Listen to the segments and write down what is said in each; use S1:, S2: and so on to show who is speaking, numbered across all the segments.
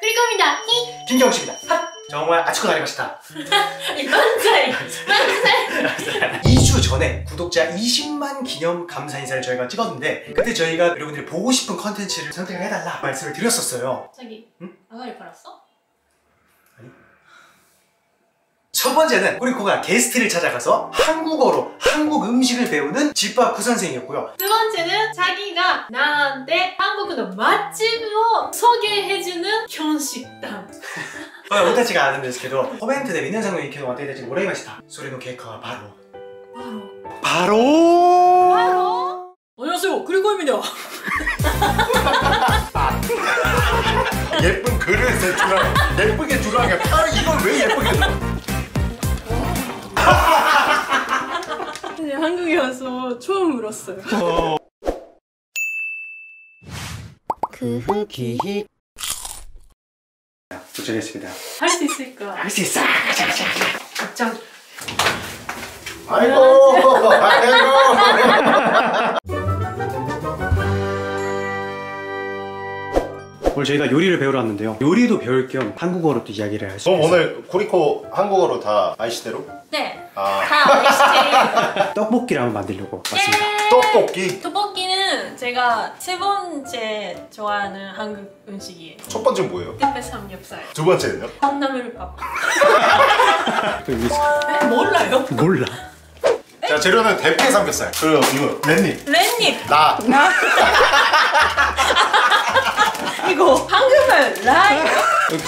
S1: 그리고입니다.
S2: 김경식입니다. 핫! 정말 아치코 다리마시다.
S1: 이 만사이 만사이.
S2: 2주 전에 구독자 20만 기념 감사 인사를 저희가 찍었는데 그때 저희가 여러분들이 보고 싶은 컨텐츠를 선택을 해달라 말씀을 드렸었어요.
S1: 자기
S2: 응?
S1: 아가리 팔았어?
S2: 첫 번째는 우리 코가 게스트를 찾아가서 한국어로 한국 음식을 배우는 집밥 구선생이었고요.
S1: 두 번째는 자기가 나한테 한국의 맛집을 소개해주는 현식당.
S2: これ俺たちがあるんですけどコメントで皆さんの意見を与えたちにもらいましたそれの結果はバロ
S1: 바로
S2: 바로
S1: 바로 안녕하세요 그리고입니다.
S3: 예쁜 그릇에 주랑 예쁘게 주랑에 팔
S1: 와서 처음 울었어요.
S2: 기히 도착했습니다
S1: 할 수 있을까?
S2: 할 수 있어 가자 가자 가자
S1: 걱정.
S3: 아이고 아이고
S2: 오늘 저희가 요리를 배우러 왔는데요 요리도 배울 겸 한국어로 또 이야기를 할수
S3: 그럼
S2: 있어요
S3: 오늘 구리코 한국어로 다 아이시대로?
S1: 네. 아다 아시지?
S2: 떡볶이를 한번 만들려고 왔습니다
S1: 예!
S3: 떡볶이
S1: 떡볶이는 제가 세 번째 좋아하는 한국 음식이에요.
S3: 첫 번째 뭐예요?
S1: 택배 삼겹살.
S3: 두 번째는요?
S2: 그 위-
S1: 네? 몰라요?
S2: 몰라
S3: 자 재료는 대패 삼겹살 그리고 이거 랜잎
S1: 랜잎.
S3: 나
S1: 이거 한국말 라예요?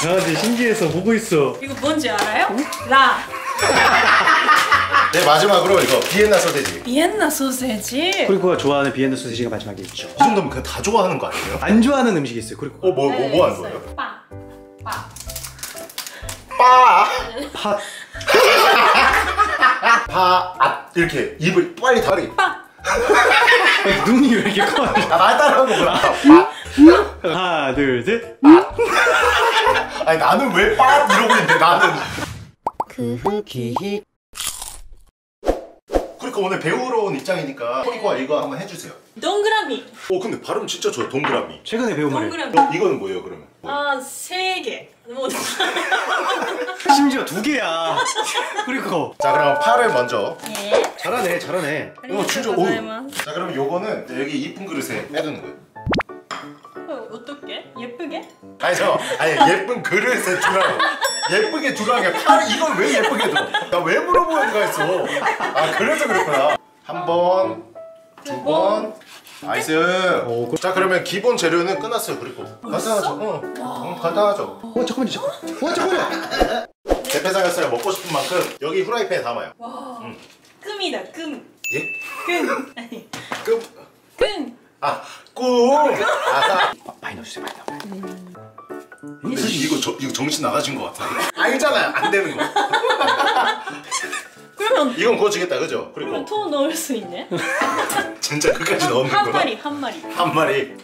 S2: 강아지 신기해서 보고 있어
S1: 이거 뭔지 알아요? 라.
S3: 네, 마지막으로 이거 비엔나 소세지
S1: 비엔나 소세지.
S2: 코리코가 좋아하는 비엔나 소시지가 마지막에 있죠
S3: 이 정도면 그냥 다 좋아하는 거 아니에요?
S2: 안 좋아하는 음식이 있어요 코리코
S3: 어뭐 뭐뭐 하는
S1: 네, 있어요.
S3: 거예요?
S1: 빠. 빠.
S2: 빠팥
S3: 파, 아, 이렇게 입을 빨리 다리
S1: 빠.
S2: 눈이 왜 이렇게 커
S3: 아말 따라하는 거구나 빠.
S2: 하나 둘셋
S3: 아니 나는 왜 빠 이러고 있는데 나는
S2: 기히
S3: 그러니까 오늘 배우러 온 입장이니까 코리코가 이거 한번 해주세요
S1: 동그라미.
S3: 어 근데 발음 진짜 좋아요 동그라미
S2: 최근에 배운 말이에요
S1: 동그라미.
S3: 어, 이거는 뭐예요 그러면?
S1: 아, 세 개. 뭐
S2: 심지어 두 개야 그리고
S3: 자 그럼 파를 먼저
S1: 예.
S2: 잘하네 잘하네
S3: 어 진짜 오.
S1: 고자이마스.
S3: 자 그럼 요거는 여기 이쁜 그릇에 빼두는 거예요
S1: 어, 어떻게? 예쁘게?
S3: 아니 저 아니 예쁜 그릇에 주라고 예쁘게 주라고 파를 이걸 왜 예쁘게 줘 나 왜 물어보는 거야 했어 아 그래서 그렇구나 한번두번 nice
S2: 오, 그-
S3: 자 그러면 기본 재료는 끝났어요 그리고 간단하죠 어, 응 간단하죠
S2: 어 잠깐만요 잠깐만 어 잠깐만요
S3: 대패삼겹살 먹고 싶은 만큼 여기 후라이팬에 담아요
S1: 와.
S3: 음.
S1: 금이다, 금.
S3: 예?
S1: 금. 아니? 금.
S3: 아 꿍! 아,
S2: 많이 넣어주세요 많이 넣어
S3: 근데 이거 저, 이거 정신 나가신 것 같아 알잖아요 안 되는 거
S1: 그러면
S3: 이건 구워지겠다 그죠? 그리고
S1: 더 넣을 수 있네.
S3: 진짜 끝까지 넣는 거구나
S1: 마리, 한 마리.
S3: 한 마리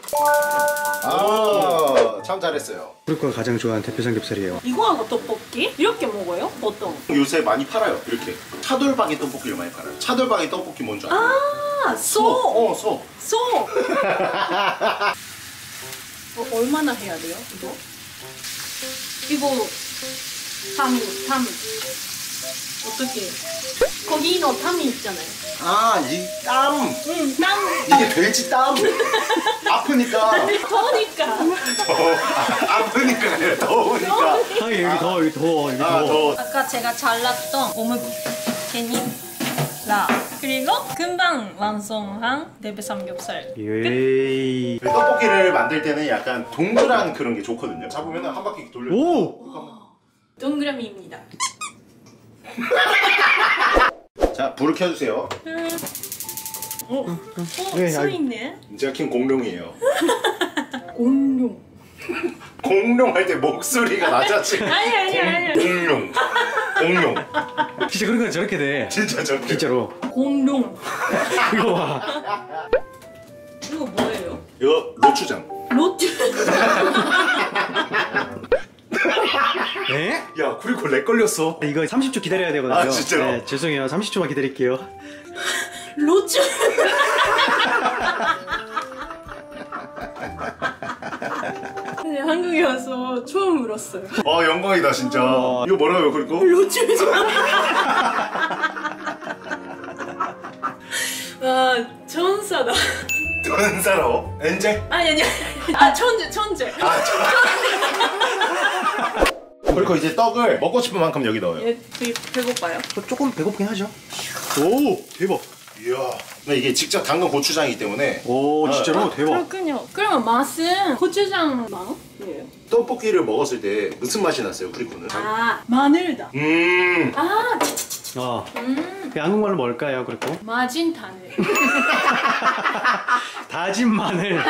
S3: 아 참 잘했어요
S2: 코리코가 가장 좋아하는 대표 삼겹살이에요
S1: 이거하고 떡볶이? 이렇게 먹어요? 보통.
S3: 요새 많이 팔아요 이렇게 차돌박이 떡볶이를 많이 팔아요 차돌박이 떡볶이 뭔지 알아요?
S1: 아, 소.
S3: 어, 소.
S1: 소. 어, 얼마나 해야 돼요? 이거? 이거 탐, 탐. 어떻게? 거기の탐이 있잖아요.
S3: 아, 이 땀.
S1: 응, 탐.
S3: 이게 돼지 땀. 아프니까.
S1: 더우니까.
S3: 더, 아, 아프니까 아니라 더우니까.
S2: 아 여기 더워 여기 더워 여기
S3: 아,
S2: 더워
S3: 더.
S1: 아까 제가 잘랐던 오므케니 라 그리고 금방 완성한 대패 삼겹살.
S2: 예이
S3: 그 떡볶이를 만들 때는 약간 동그란 그런 게 좋거든요. 잡으면 한 바퀴 돌려.
S2: 오!
S1: 동그라미입니다.
S3: 자, 불을 켜주세요.
S1: 어, 어,
S2: 네,
S1: 써 있네.
S3: 제가 킨 공룡이에요.
S1: 공룡.
S3: 공룡 할 때 목소리가 낮았지.
S1: 아니 아니 아니.
S3: 공룡. 공룡.
S2: 진짜 그런 건 저렇게 돼
S3: 진짜 저렇게.
S2: 진짜로
S1: 공룡.
S2: 이거 봐
S1: 이거 뭐예요?
S3: 이거 로추장.
S1: 로트.
S2: 에?
S3: 야, 그리고 lag 걸렸어.
S2: 이거 30초 기다려야 되거든요
S3: 아, 진짜로?
S2: 네 죄송해요 30초만 기다릴게요
S1: 로즈. 와서 처음 울었어요.
S3: 아 영광이다 진짜. 이거 뭐라고요 그리고?
S1: 로즈에서. 아 천사다.
S3: 전사로 엔젤?
S1: 아니 아니. 아 천재 천재.
S3: 그리고 이제 떡을 먹고 싶은 만큼 여기 넣어요.
S1: 얘 되게 배고파요.
S2: 조금 배고프긴 하죠.
S3: 오 대박. 이야. 근데 이게 직접 담근 고추장이기 때문에
S2: 오 진짜로 대박.
S1: 그렇군요. 그러면 맛은 고추장 맛이에요.
S3: 떡볶이를 먹었을 때 무슨 맛이 났어요 프리코는?
S1: 아 마늘다.
S3: 음.
S1: 아.
S2: 어.
S1: 음
S2: 그 한국말로 뭘까요? 그리고
S1: 마진 타네.
S2: 다진 마늘.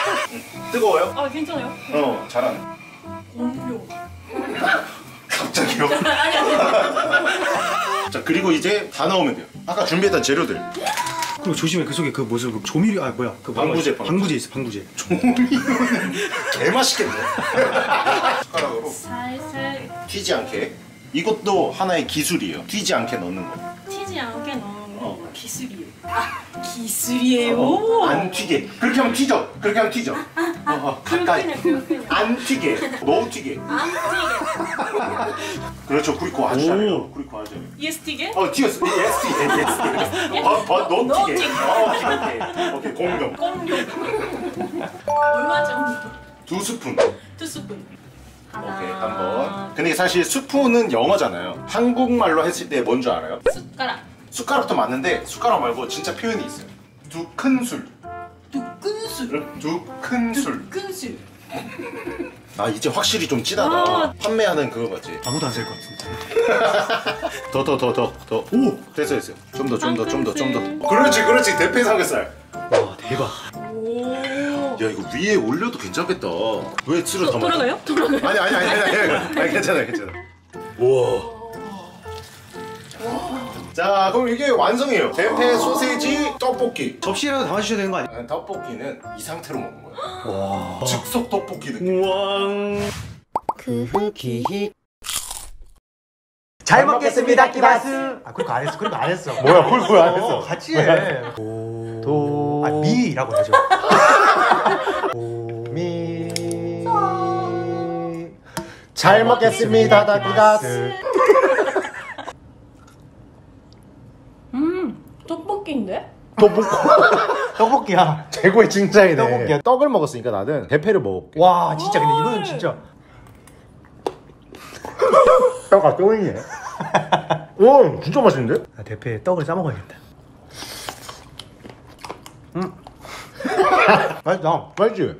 S3: 뜨거워요?
S1: 아 괜찮아요.
S3: 어 잘하네.
S1: 공룡.
S3: 갑자기요?
S1: 아니 아니.
S3: 자 그리고 이제 다 넣으면 돼요. 아까 준비했던 재료들.
S2: 그리고 조심해 그 속에 그 무슨 그 조미료 아 뭐야 그
S3: 방부제,
S2: 하지? 방부제 있어 방부제.
S3: 개 맛있겠네. 숟가락으로
S1: 살살
S3: 튀지 않게. 이것도 하나의 기술이에요. 튀지 않게 넣는 거.
S1: 튀지 않게 넣는 거
S3: 어.
S1: 기술이에요. 아 기술이에요.
S3: 안 튀게. 그렇게 하면 튀죠. 그렇게 하면 튀죠. 어, 어, 가까이. 안 튀게. 너무 튀게.
S1: 안 튀게.
S3: 그렇죠. 구리코 아주
S2: 오.
S3: 잘해요. 구리코 아주 잘해요.
S1: yes 튀게?
S3: 어 튀었어. yes 튀게. yes 튀게. 어, 어, 너무 튀게.
S1: 튀게.
S3: 어, 오케이. 오케이. 공룡.
S1: 공룡. 얼마 정도?
S3: 두 스푼.
S1: 두 스푼.
S3: 오케이. 한 번. 근데 사실 스푼은 영어잖아요. 한국말로 했을 때 뭔 줄 알아요?
S1: 숟가락.
S3: 숟가락도 맞는데 숟가락 말고 진짜 표현이 있어요. 두 큰 술.
S1: 두 큰 술.
S3: 두 큰 술.
S1: 큰술.
S3: 아 이제 확실히 좀 진하다.
S1: 아.
S3: 판매하는 그거 같지.
S2: 아무도 안 살 것 같은데.
S3: 더 더 더 더 더. 오 됐어 됐어. 좀 더 좀 더 좀 더 좀 더.
S1: 한
S3: 그렇지 그렇지 대패 삼겹살.
S2: 와 대박.
S1: 오.
S3: 야 이거 위에 올려도 괜찮겠다. 왜더 먹어?
S1: 돌아가요? 돌아가요?
S3: 아니 아니 아니 아니 아니, 아니 괜찮아 괜찮아. 우와. 자 그럼 이게 완성이에요. 대패 소세지 떡볶이.
S2: 접시라도 담아주셔야 되는 거 아니야?
S3: 아, 떡볶이는 이 상태로 먹는 거야.
S2: 와.
S3: 즉석 떡볶이 느낌.
S1: 그
S2: 기히. 잘 먹겠습니다 기라스. 아 그리고 안 했어. 그리고 안 했어.
S3: 뭐야 그걸 왜안
S2: 어,
S3: 했어?
S2: 같이 해.
S3: 도.
S2: 아 미라고 하죠.
S3: 미. 잘 먹겠습니다 다기다스.
S1: 음. 떡볶이.
S2: 떡볶이야.
S3: 최고의 칭찬이네.
S2: 떡볶이야.
S3: 떡을 먹었으니까 나는 대패를 먹어볼게.
S2: 와 진짜 근데 이거는 진짜.
S3: 떡아 똥이네. 오 진짜 맛있는데?
S2: 나 대패에 떡을 싸 먹어야겠다. 음. 맛있다.
S3: 맛있지?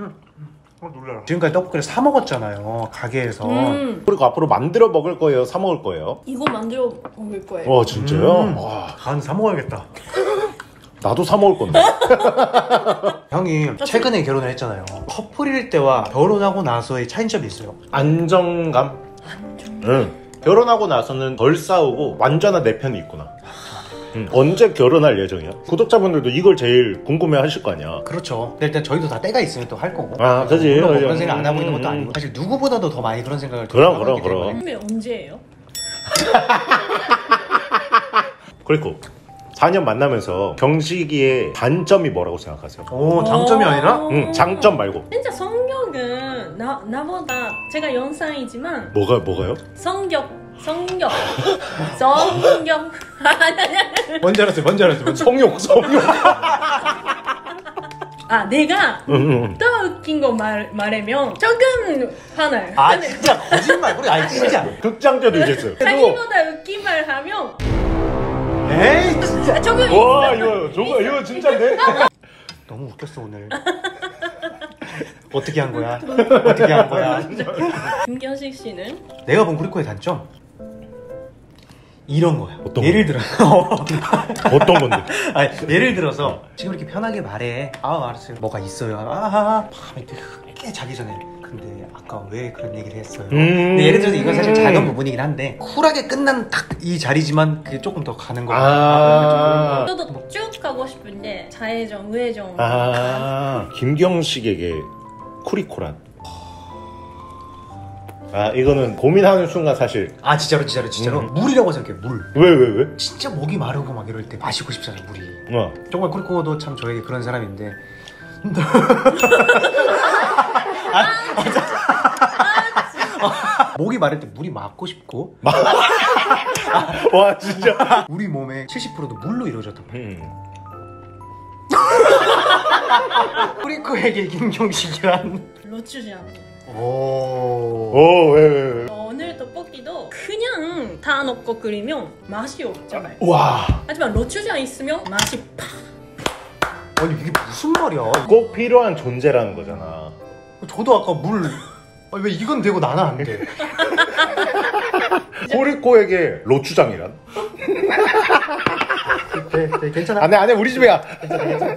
S2: 놀라라. 지금까지 떡볶이를 사 먹었잖아요 가게에서.
S1: 음.
S3: 그리고 앞으로 만들어 먹을 거예요? 사 먹을 거예요?
S1: 이거 만들어 먹을 거예요.
S3: 와 진짜요?
S2: 음.
S3: 와
S2: 아, 사 먹어야겠다.
S3: 나도 사 먹을 건데.
S2: 형이 최근에 결혼을 했잖아요. 커플일 때와 결혼하고 나서의 차이점이 있어요.
S3: 안정감? 응. 결혼하고 나서는 덜 싸우고 완전한 내 편이 있구나. 응. 언제 결혼할 예정이야? 구독자분들도 이걸 제일 궁금해 하실 거 아니야.
S2: 그렇죠. 근데 일단 저희도 다 때가 있으면 또 할 거고.
S3: 아, 그지.
S2: 물론 뭐. 그런 생각 안 하고 있는 것도
S3: 음,
S2: 아니고. 사실 누구보다도 더 많이 그런 생각을
S3: 그럼, 그럼. 그럼.
S1: 근데 언제예요?
S3: 그리고 4년 만나면서 경식이의 단점이 뭐라고 생각하세요?
S2: 오, 장점이 아니라?
S1: 어.
S3: 응, 장점 말고.
S1: 진짜 성격은 나 나보다 제가 연상이지만
S3: 뭐가 뭐가요?
S1: 성격 성격 성격.
S2: 뭔지 알았어요, 뭔지 알았어요. 뭔지
S3: 성욕, 성욕.
S1: 아 내가
S3: 응, 응.
S1: 더 웃긴 거 말, 말하면 조금 화나요
S2: 아,
S1: 근데
S2: 진짜 거짓말. 그래, 아니, 진짜.
S3: 극장 때도 이랬어요.
S1: 자기보다 웃긴 말 하면
S2: 에이, 진짜.
S1: 아, 조금
S3: 와 이거 저거 이거 진짜인데?
S2: 너무 웃겼어, 오늘. 어떻게 한 거야? 어떻게 한 거야?
S1: 김경식 씨는
S2: 내가 본 구리코의 단점? 이런 거야.
S3: 어떤
S2: 예를 들어.
S3: 어떤 건데?
S2: 아니, 예를 들어서 지금 이렇게 편하게 말해. 아, 알았어요. 뭐가 있어요. 아, 아, 아. 밤에 늦게 자기 전에. 근데 아까 왜 그런 얘기를 했어요?
S3: 음.
S2: 근데 예를 들어서 이건 사실 작은 부분이긴 한데 쿨하게 끝난 딱 이 자리지만 그게 조금 더 가는 거야.
S3: 아.
S1: 저도 쭉 가고 싶은데 좌회전 우회전
S3: 아 김경식에게 쿠리코란 아 이거는 고민하는 순간 사실
S2: 아 진짜로 진짜로 진짜로
S3: 음.
S2: 물이라고 생각해 물.
S3: 왜 왜 왜?
S2: 진짜 목이 마르고 막 이럴 때 마시고 싶잖아요 물이.
S3: 어.
S2: 정말 쿠리코도 참 저에게 그런 사람인데. 마를 때 물이 맞고 싶고
S3: 와 진짜.
S2: 우리 몸의 70%도 물로 이루어졌단 말이야.
S3: 음.
S2: 뿌리코에게 김경식이란. 오.
S3: 오 왜 왜, 왜.
S1: 오늘 떡볶이도 그냥 다 넣고 끓이면 맛이 없잖아요.
S3: 와.
S1: 하지만 로추장 있으면 맛이 팍.
S2: 아니 이게 무슨 말이야?
S3: 꼭 필요한 존재라는 거잖아.
S2: 저도 아까 물. 아니, 왜 이건 되고 나는 안 돼?
S3: 호리코에게 로추장이란?
S2: 네, 네, 괜찮아.
S3: 안해 안해 우리 집이야.
S2: 괜찮아, 괜찮아.